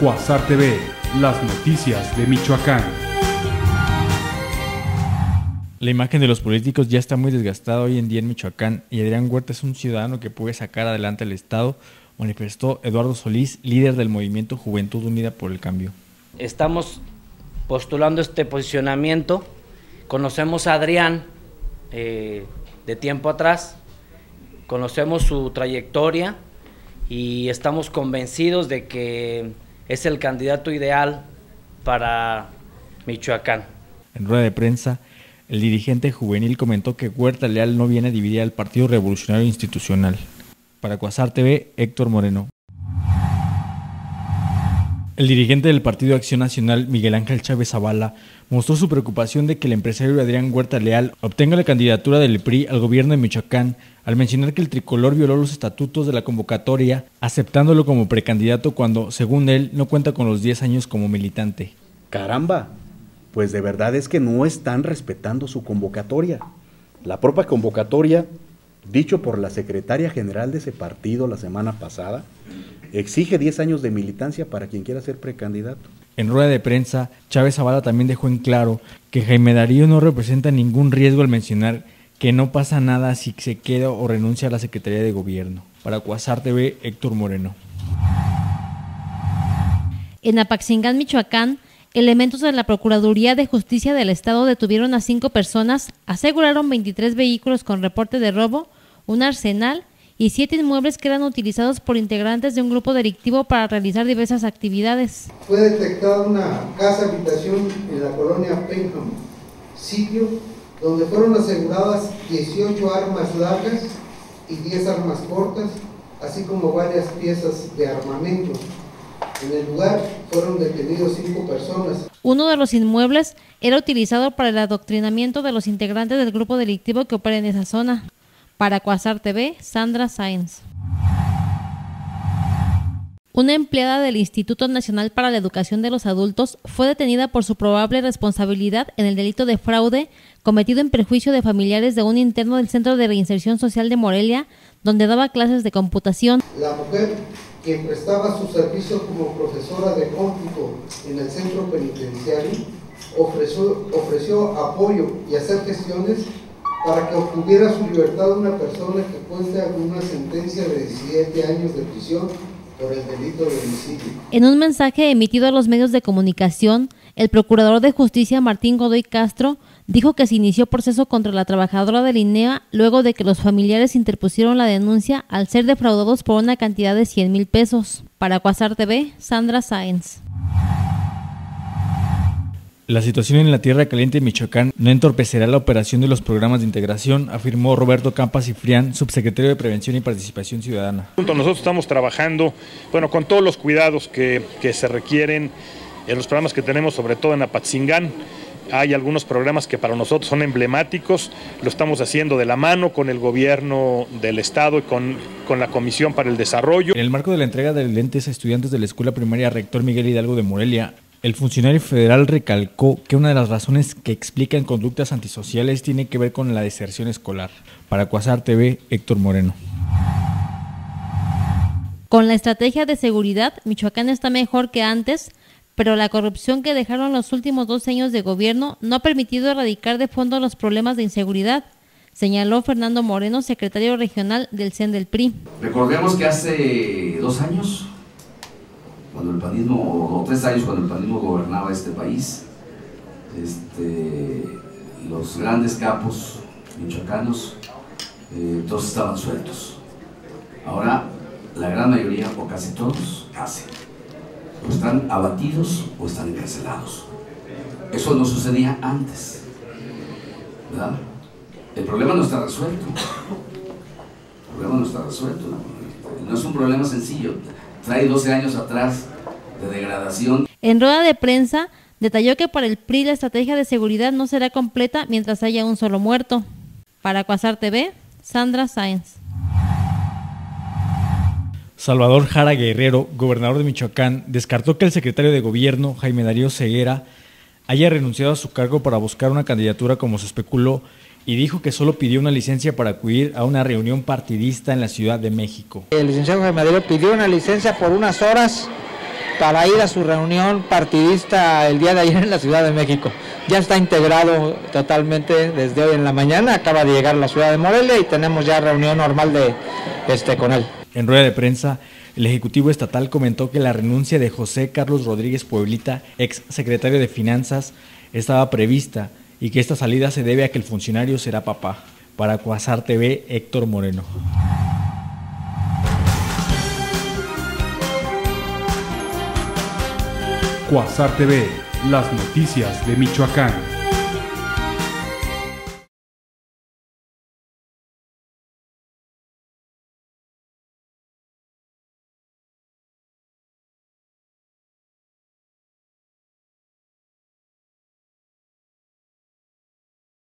Cuasar TV, las noticias de Michoacán. La imagen de los políticos ya está muy desgastada hoy en día en Michoacán y Adrián Huerta es un ciudadano que puede sacar adelante el Estado, manifestó Eduardo Solís, líder del movimiento Juventud Unida por el Cambio. Estamos postulando este posicionamiento. Conocemos a Adrián eh, de tiempo atrás, conocemos su trayectoria y estamos convencidos de que es el candidato ideal para Michoacán. En rueda de prensa, el dirigente juvenil comentó que Huerta Leal no viene a dividir al Partido Revolucionario Institucional. Para Cuasar TV, Héctor Moreno. El dirigente del Partido Acción Nacional, Miguel Ángel Chávez Zavala, mostró su preocupación de que el empresario Adrián Huerta Leal obtenga la candidatura del PRI al gobierno de Michoacán, al mencionar que el tricolor violó los estatutos de la convocatoria, aceptándolo como precandidato cuando, según él, no cuenta con los 10 años como militante. Caramba, pues de verdad es que no están respetando su convocatoria. La propia convocatoria, dicho por la secretaria general de ese partido la semana pasada, exige 10 años de militancia para quien quiera ser precandidato. En rueda de prensa, Chávez Zavala también dejó en claro que Jaime Darío no representa ningún riesgo al mencionar que no pasa nada si se queda o renuncia a la Secretaría de Gobierno. Para Cuasar TV, Héctor Moreno. En Apaxingán, Michoacán, elementos de la Procuraduría de Justicia del Estado detuvieron a cinco personas, aseguraron 23 vehículos con reporte de robo, un arsenal y siete inmuebles que eran utilizados por integrantes de un grupo delictivo para realizar diversas actividades. Fue detectada una casa habitación en la colonia Penham, sitio donde fueron aseguradas 18 armas largas y 10 armas cortas, así como varias piezas de armamento. En el lugar fueron detenidos cinco personas. Uno de los inmuebles era utilizado para el adoctrinamiento de los integrantes del grupo delictivo que opera en esa zona. Para Cuasar TV, Sandra Sáenz. Una empleada del Instituto Nacional para la Educación de los Adultos fue detenida por su probable responsabilidad en el delito de fraude cometido en perjuicio de familiares de un interno del Centro de Reinserción Social de Morelia, donde daba clases de computación. La mujer, quien prestaba su servicio como profesora de cómputo en el centro penitenciario, ofreció, ofreció apoyo y hacer gestiones para que obtuviera su libertad una persona que cuente alguna sentencia de 17 años de prisión por el delito de homicidio. En un mensaje emitido a los medios de comunicación, el procurador de justicia Martín Godoy Castro dijo que se inició proceso contra la trabajadora de INEA luego de que los familiares interpusieron la denuncia al ser defraudados por una cantidad de 100 mil pesos. Para Cuasar TV, Sandra Sáenz. La situación en la Tierra Caliente de Michoacán no entorpecerá la operación de los programas de integración, afirmó Roberto Campas Cifrián, subsecretario de Prevención y Participación Ciudadana. Nosotros estamos trabajando bueno, con todos los cuidados que, que se requieren en los programas que tenemos, sobre todo en Apatzingán. Hay algunos programas que para nosotros son emblemáticos, lo estamos haciendo de la mano con el gobierno del Estado y con, con la Comisión para el Desarrollo. En el marco de la entrega de lentes a estudiantes de la Escuela Primaria Rector Miguel Hidalgo de Morelia, el funcionario federal recalcó que una de las razones que explican conductas antisociales tiene que ver con la deserción escolar. Para Cuasar TV, Héctor Moreno. Con la estrategia de seguridad, Michoacán está mejor que antes, pero la corrupción que dejaron los últimos dos años de gobierno no ha permitido erradicar de fondo los problemas de inseguridad, señaló Fernando Moreno, secretario regional del CEN del PRI. Recordemos que hace dos años cuando el panismo, o tres años cuando el panismo gobernaba este país, este, los grandes capos michoacanos, eh, todos estaban sueltos. Ahora, la gran mayoría, o casi todos, casi, están abatidos o están encarcelados. Eso no sucedía antes. ¿verdad? El problema no está resuelto. El problema no está resuelto. No es un problema sencillo trae 12 años atrás de degradación. En rueda de prensa detalló que para el PRI la estrategia de seguridad no será completa mientras haya un solo muerto. Para Cuasar TV, Sandra Sáenz. Salvador Jara Guerrero, gobernador de Michoacán, descartó que el secretario de Gobierno, Jaime Darío Ceguera, haya renunciado a su cargo para buscar una candidatura como se especuló y dijo que solo pidió una licencia para acudir a una reunión partidista en la Ciudad de México. El licenciado Jaime Madero pidió una licencia por unas horas para ir a su reunión partidista el día de ayer en la Ciudad de México. Ya está integrado totalmente desde hoy en la mañana, acaba de llegar a la ciudad de Morelia y tenemos ya reunión normal de este con él. En rueda de prensa, el Ejecutivo Estatal comentó que la renuncia de José Carlos Rodríguez Pueblita, ex secretario de Finanzas, estaba prevista y que esta salida se debe a que el funcionario será papá. Para Cuasar TV, Héctor Moreno. Cuasar TV, las noticias de Michoacán.